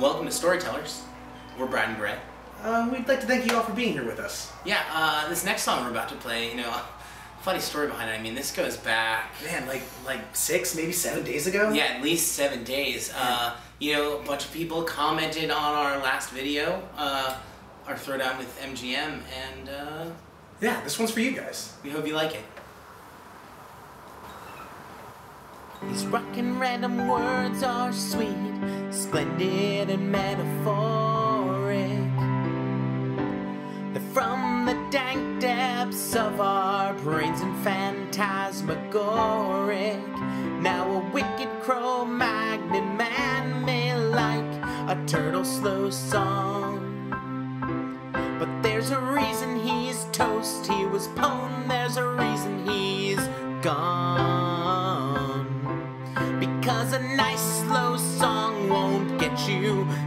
Storytellers. We're Brad and Gray. Uh, we'd like to thank you all for being here with us. Yeah, uh, this next song we're about to play, you know, funny story behind it. I mean, this goes back, Man, like like six, maybe seven days ago. yeah, at least seven days. Uh, you know, a bunch of people commented on our last video, uh, our throwdown with MGM, and uh, Yeah, this one's for you guys. we hope you like it. These rockin' random words are sweet, splendid and metaphoric. They're from the dank depths of our brains and phantasmagoric. Now a wicked Cro-Magnon man may like a turtle slow song. But there's a reason he's toast. He was pwned. There's a reason he's gone.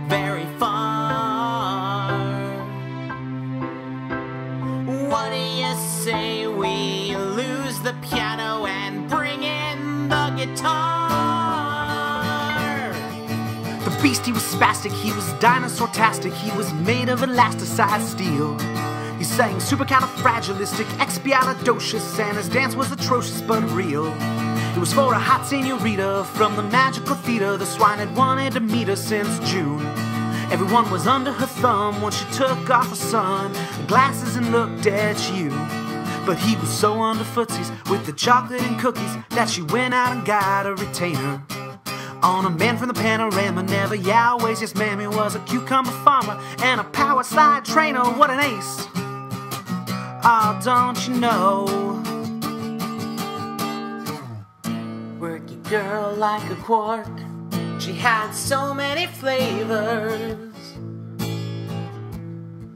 Very far. What do you say we lose the piano and bring in the guitar? The beast, he was spastic, he was dinosaur-tastic, he was made of elasticized steel. He sang supercalifragilistic, and his dance was atrocious but real. It was for a hot senorita from the magical theater. The swine had wanted to meet her since June. Everyone was under her thumb when she took off her sun glasses and looked at you. But he was so under footsies with the chocolate and cookies that she went out and got a retainer. On a man from the panorama, never yeah, always yes, mammy was a cucumber farmer and a power slide trainer. What an ace! Oh, don't you know? Girl like a quark. She had so many flavors.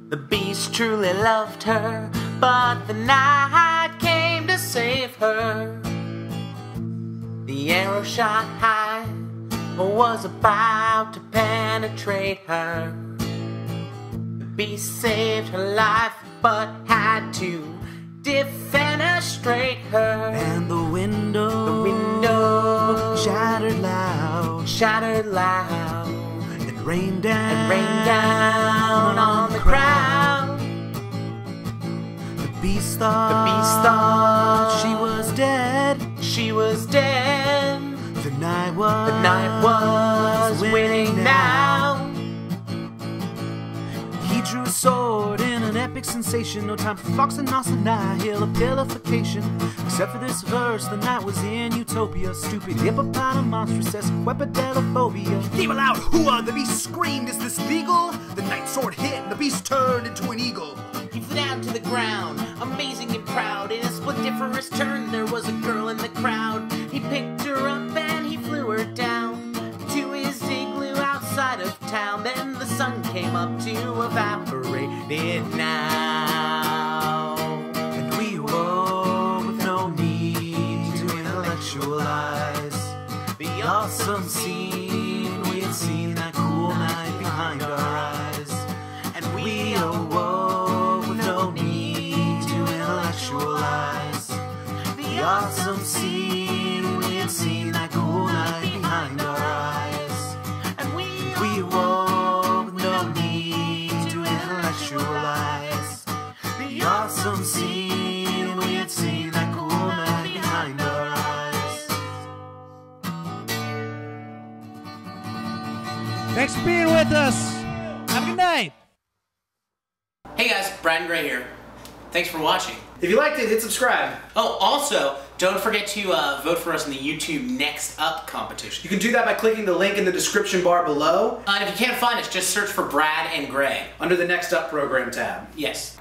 The beast truly loved her, but the knight came to save her. The arrow shot high was about to penetrate her. The beast saved her life, but had to defenestrate her. And the window, The window loud. shattered loud It rained down, and rained down on the crowd. The beast thought, The beast thought she was dead. She was dead. The knight was, The knight was winning now. He drew sword in sensation. No time for Fox and Nos and Nihil or pilification. Except for this verse, the knight was in utopia. Stupid hippopotomonstrosesquippedaliophobia. Gave aloud, hooah! The beast screamed, Is this legal? The knight sword hit, and the beast turned into an eagle. He flew down to the ground, amazing and proud. In a splendiferous turn, there was a girl in the crowd. He picked her up and he flew her down to his igloo outside of town. Then the sun came up to evaporate it now. The awesome scene we had seen that cool night behind our eyes. And we We awoke with no need to intellectualize the awesome scene we had seen that cool night behind our eyes. Thanks for being with us. Have a good night. Hey guys, Brad and Gray here. Thanks for watching. If you liked it, hit subscribe. Oh, also, don't forget to uh, vote for us in the YouTube NextUp competition. You can do that by clicking the link in the description bar below Uh, and if you can't find us, just search for Brad and Gray. under the NextUp program tab. Yes.